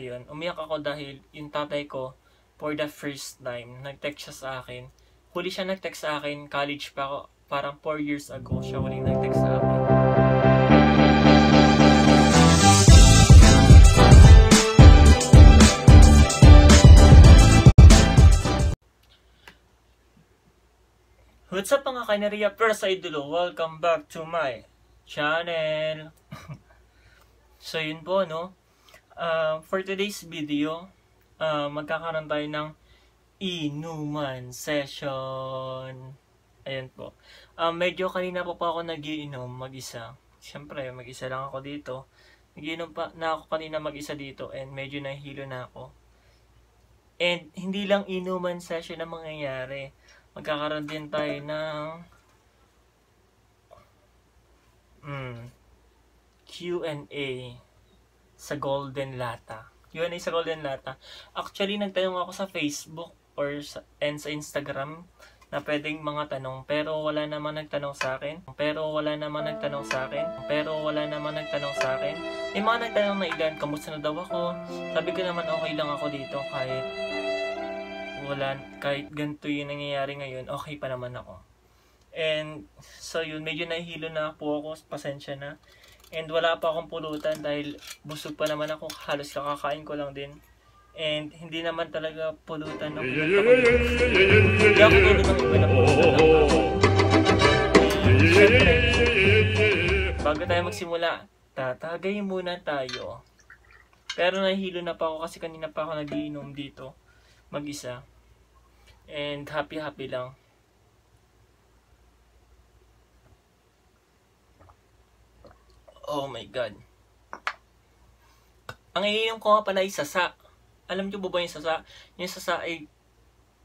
Ayun, umiyak ako dahil yung tatay ko, for the first time, nag-text siya sa akin. Huli siya nag-text sa akin, college pa ako, parang 4 years ago siya huling nag-text sa akin. What's up mga kanaria First Idolo? Welcome back to my channel. so yun po no. Uh, for today's video, uh, magkakaroon tayo ng inuman session. Ayan po. Uh, medyo kanina pa po ako nagiinom mag-isa. Siyempre, mag-isa lang ako dito. Nagiinom pa na ako kanina mag-isa dito and medyo nahihilo na ako. And hindi lang inuman session ang mangyayari magkakaroon din tayo ng mm, Q&A sa Golden Lata. Q&A sa Golden Lata. Actually, nagtanong ako sa Facebook or sa, and sa Instagram na pwedeng mga tanong pero wala naman nagtanong sa akin. Pero wala naman nagtanong sa akin. Pero wala naman nagtanong sa akin. May mga nagtanong na ilan, kamusta na daw ako? Sabi ko naman okay lang ako dito kahit wala, kahit ganito yung nangyayari ngayon, okay pa naman ako. And, so yun, medyo nahihilo na po ako, pasensya na. And wala pa akong pulutan dahil busog pa naman ako, halos kakakain ko lang din. And hindi naman talaga pulutan ako. Hindi ako tulad ng iba na pulutan ako. Bago tayo magsimula, tatagay muna tayo. Pero nahihilo na pa ako kasi kanina pa ako nagiinom dito mag-isa. And happy-happy lang. Oh my God. Ang iniinom ko nga pala ay sasa. Alam niyo ba ba yung sasa? Yung sasa ay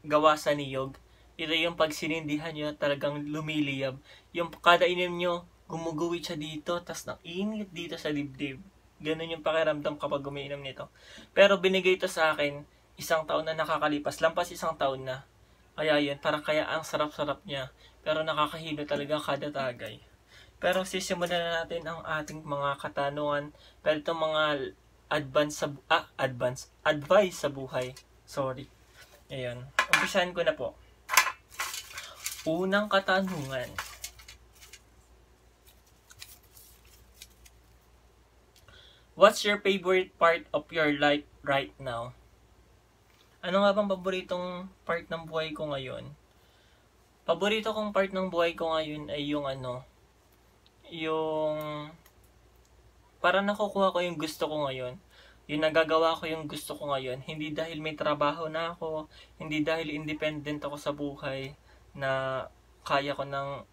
gawa sa niyog. Ito yung pag sinindihan nyo, talagang lumiliyab. Yung kada inom nyo, gumuguwit siya dito, tas nainit dito sa dibdib. Ganun yung pakiramdam kapag umiinom nito. Pero binigay ito sa akin, isang taon na nakakalipas. Lampas isang taon na. Kaya yun, parang kaya ang sarap-sarap niya. Pero nakakahilo talaga kada tagay. Pero sisimulan na natin ang ating mga katanungan. Pero itong mga advance sa, ah, advance, advice sa buhay. Sorry. Ayan. Umpisahan ko na po. Unang katanungan. What's your favorite part of your life right now? Ano nga bang paboritong part ng buhay ko ngayon? Paborito kong part ng buhay ko ngayon ay yung ano, yung para nakukuha ko yung gusto ko ngayon. Yung nagagawa ko yung gusto ko ngayon. Hindi dahil may trabaho na ako, hindi dahil independent ako sa buhay na kaya ko ng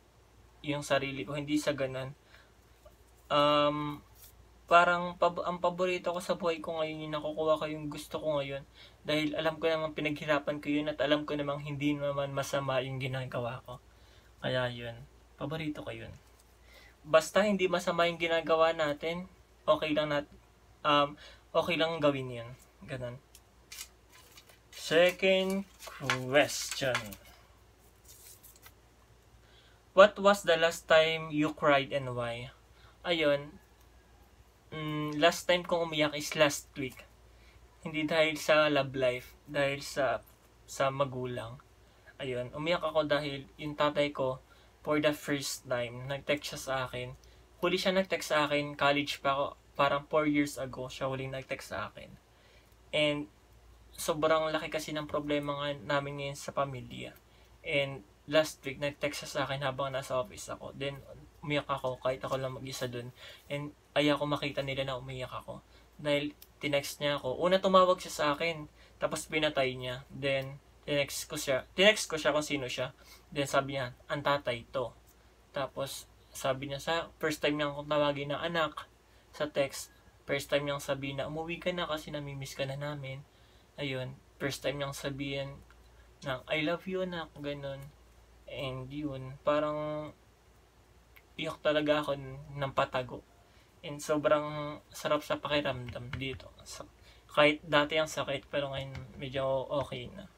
yung sarili ko. Hindi sa ganun. Um, parang pab- ang paborito ko sa buhay ko ngayon yung nakukuha ko yung gusto ko ngayon dahil alam ko naman pinaghirapan ko yun at alam ko namang hindi naman masama yung ginagawa ko. Kaya yun, paborito ko yun. Basta hindi masama yung ginagawa natin, okay lang nat um, okay lang gawin yun. Ganun. Second question. What was the last time you cried and why? Ayun, mm, last time kong umiyak is last week. Hindi dahil sa love life, dahil sa sa magulang. Ayun, umiyak ako dahil yung tatay ko, for the first time, nag-text siya sa akin. Huli siya nag-text sa akin, college pa ako, parang 4 years ago siya huling nag-text sa akin. And sobrang laki kasi ng problema nga namin ngayon sa pamilya. And last week, nag-text siya sa akin habang nasa office ako. Then, umiyak ako kahit ako lang mag-isa dun. And ayaw ko makita nila na umiyak ako. Dahil tinext niya ako. Una tumawag siya sa akin. Tapos pinatay niya. Then, tinext ko siya. Tinext ko siya kung sino siya. Then sabi niya, ang tatay to. Tapos, sabi niya sa first time niya akong tawagin na anak sa text. First time niyang sabihin na umuwi ka na kasi namimiss ka na namin. Ayun. First time niyang sabihin na I love you anak. Ganun. And yun. Parang iyak talaga ako ng patago. And sobrang sarap sa pakiramdam dito. So, kahit dati ang sakit, pero ngayon medyo okay na.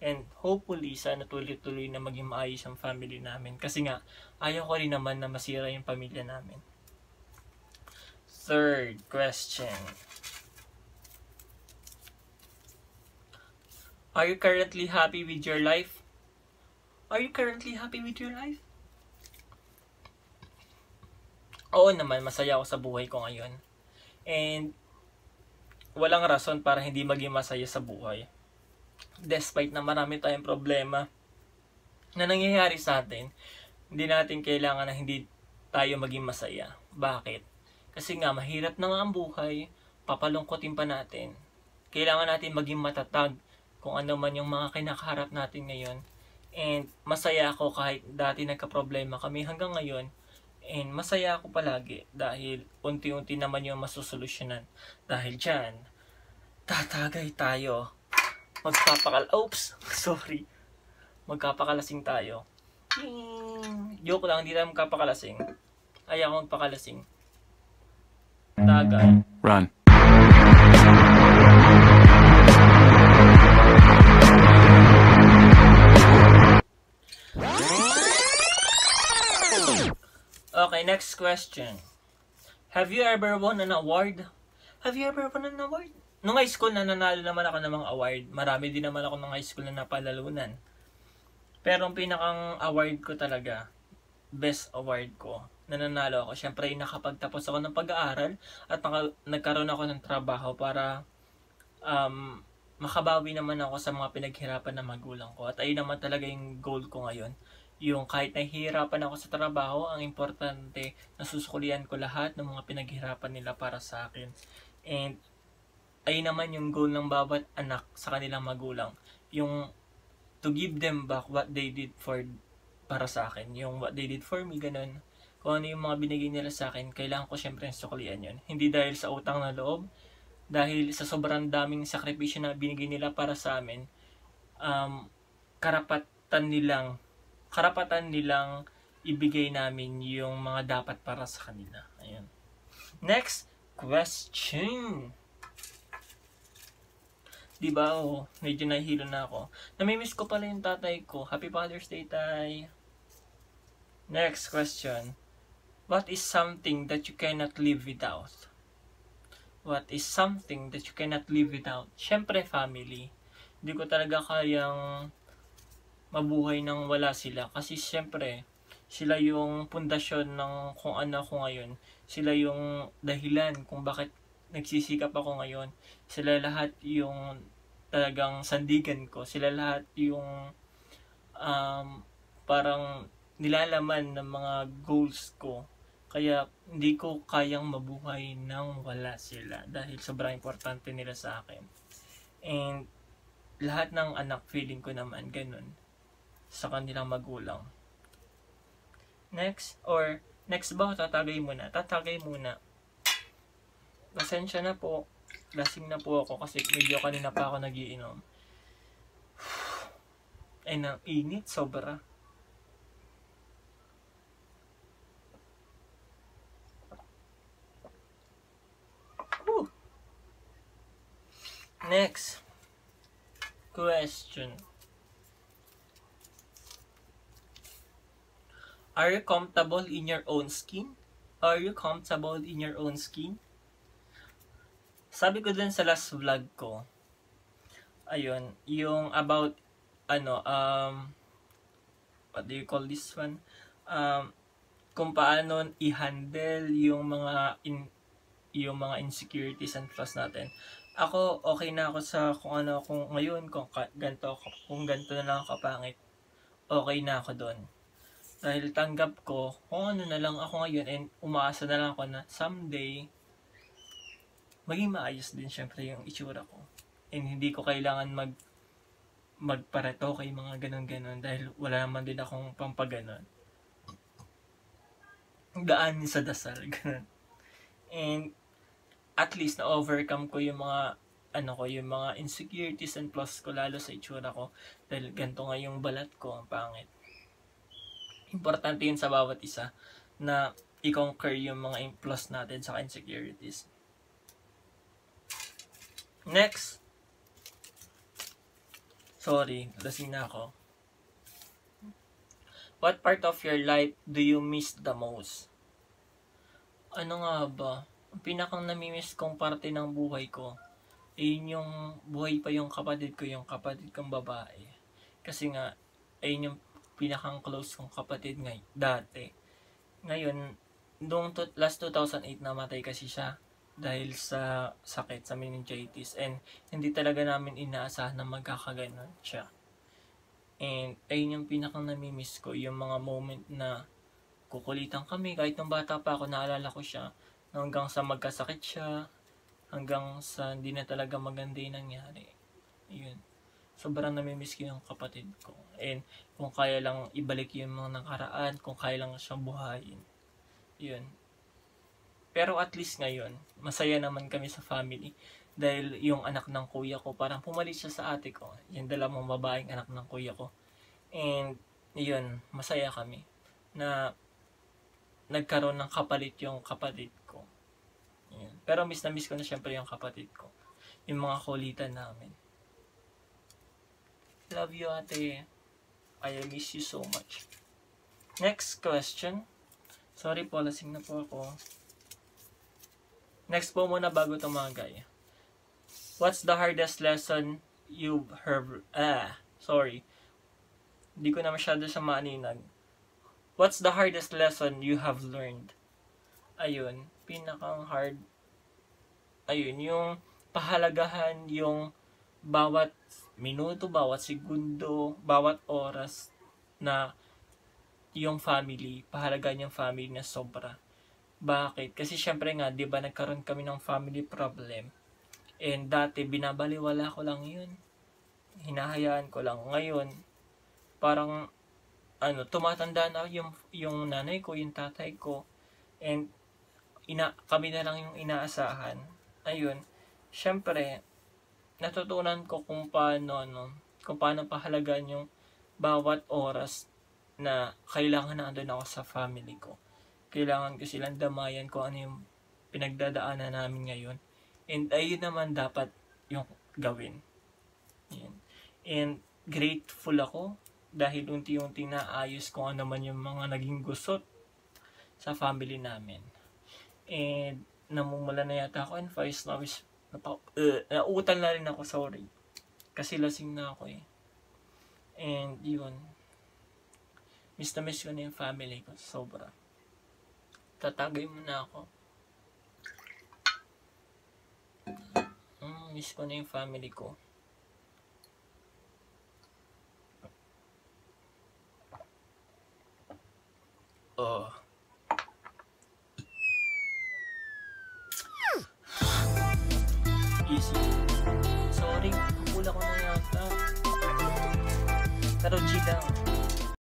And hopefully, sana tuloy-tuloy na maging maayos ang family namin. Kasi nga, ayaw ko rin naman na masira yung pamilya namin. Third question. Are you currently happy with your life? Are you currently happy with your life? Oo naman, masaya ako sa buhay ko ngayon. And walang rason para hindi maging masaya sa buhay. Despite na marami tayong problema na nangyayari sa atin, hindi natin kailangan na hindi tayo maging masaya. Bakit? Kasi nga, mahirap na nga ang buhay, papalungkotin pa natin. Kailangan natin maging matatag kung ano man yung mga kinakaharap natin ngayon. And masaya ako kahit dati nagka-problema kami hanggang ngayon. And masaya ako palagi dahil unti-unti naman yung masusolusyonan. Dahil dyan, tatagay tayo. Magpapakal... Oops! Sorry. Magkapakalasing tayo. Ting! Joke lang, hindi tayo magkapakalasing. Ayaw akong magpakalasing. Tagay. Run. Okay, next question. Have you ever won an award? Have you ever won an award? Nung high school, nananalo naman ako ng mga award. Marami din naman ako nung high school na napalalunan. Pero ang pinakang award ko talaga, best award ko, nananalo ako. Siyempre, nakapagtapos ako ng pag-aaral at naka, nagkaroon ako ng trabaho para um, makabawi naman ako sa mga pinaghirapan ng magulang ko. At ayun naman talaga yung goal ko ngayon yung kahit nahihirapan ako sa trabaho, ang importante, nasusukulian ko lahat ng mga pinaghirapan nila para sa akin. And, ay naman yung goal ng bawat anak sa kanilang magulang. Yung, to give them back what they did for, para sa akin. Yung what they did for me, ganun. Kung ano yung mga binigay nila sa akin, kailangan ko syempre sukulian yun. Hindi dahil sa utang na loob, dahil sa sobrang daming sakripisyo na binigay nila para sa amin, um, karapatan nilang karapatan nilang ibigay namin yung mga dapat para sa kanila. Ayun. Next question. Di ba, oh, medyo nahihilo na ako. Namimiss ko pala yung tatay ko. Happy Father's Day, tay. Next question. What is something that you cannot live without? What is something that you cannot live without? Siyempre, family. Hindi ko talaga kayang mabuhay nang wala sila. Kasi siyempre, sila yung pundasyon ng kung ano ako ngayon. Sila yung dahilan kung bakit nagsisikap ako ngayon. Sila lahat yung talagang sandigan ko. Sila lahat yung um, parang nilalaman ng mga goals ko. Kaya hindi ko kayang mabuhay nang wala sila dahil sobrang importante nila sa akin. And lahat ng anak feeling ko naman ganun sa kanilang magulang. Next, or next ba tatagay muna? Tatagay muna. Pasensya na po. Lasing na po ako kasi medyo kanina pa ako nagiinom. Ay na, init, sobra. Whew. Next question. Are you comfortable in your own skin? Are you comfortable in your own skin? Sabi ko dun sa last vlog ko, ayun, yung about, ano, um, what do you call this one? Um, kung paano i-handle yung mga in, yung mga insecurities and flaws natin. Ako, okay na ako sa kung ano kung ngayon, kung ka, ganito, kung ganito na lang ako kapangit. Okay na ako doon dahil tanggap ko kung ano na lang ako ngayon and umaasa na lang ako na someday maging maayos din syempre yung itsura ko. And hindi ko kailangan mag magpareto kay mga ganun-ganun dahil wala naman din akong pampaganon. Daan sa dasal, ganun. And at least na-overcome ko yung mga ano ko, yung mga insecurities and plus ko lalo sa itsura ko dahil ganito nga yung balat ko, ang pangit importante yun sa bawat isa na i-conquer yung mga plus natin sa insecurities. Next. Sorry, lasing na ako. What part of your life do you miss the most? Ano nga ba? Ang pinakang namimiss kong parte ng buhay ko ayun yung buhay pa yung kapatid ko, yung kapatid kong babae. Kasi nga, ayun yung pinakang close kong kapatid ngay dati. Ngayon, noong last 2008 namatay kasi siya dahil sa sakit sa meningitis and hindi talaga namin inaasahan na magkakaganon siya. And ayun yung pinakang namimiss ko, yung mga moment na kukulitan kami kahit nung bata pa ako naalala ko siya hanggang sa magkasakit siya hanggang sa hindi na talaga maganda yung nangyari. Ayun. Sobrang namimiss ko yung kapatid ko. And kung kaya lang ibalik yung mga nakaraan, kung kaya lang siyang buhayin. Yun. Pero at least ngayon, masaya naman kami sa family. Dahil yung anak ng kuya ko, parang pumalit siya sa ate ko. Yung dalawang babaeng anak ng kuya ko. And, yun, masaya kami. Na, nagkaroon ng kapalit yung kapatid ko. Yun. Pero miss na miss ko na syempre yung kapatid ko. Yung mga kulitan namin. Love you, ate. I miss you so much. Next question. Sorry po, lasing na po ako. Next po muna bago tumagay. What's the hardest lesson you've heard? Ah, sorry. Hindi ko na masyado sa maaninag. What's the hardest lesson you have learned? Ayun, pinakang hard. Ayun, yung pahalagahan yung bawat minuto, bawat segundo, bawat oras na yung family, pahalagaan yung family na sobra. Bakit? Kasi syempre nga, di ba nagkaroon kami ng family problem. And dati, binabaliwala ko lang yun. Hinahayaan ko lang. Ngayon, parang, ano, tumatanda na yung, yung nanay ko, yung tatay ko. And, ina, kami na lang yung inaasahan. Ayun, syempre, natutunan ko kung paano, ano, kung paano pahalagaan yung bawat oras na kailangan na andun ako sa family ko kailangan ko silang damayan kung ano yung pinagdadaanan namin ngayon. And ayun naman dapat yung gawin. Yan. And grateful ako dahil unti-unti naayos ko ano man yung mga naging gusot sa family namin. And namumula na yata ako and vice now is napa, uh, nauutal na rin ako, sorry. Kasi lasing na ako eh. And yun. Miss na miss ko na yung family ko. Sobra. Tatagay mo na ako. Mm, miss ko na yung family ko.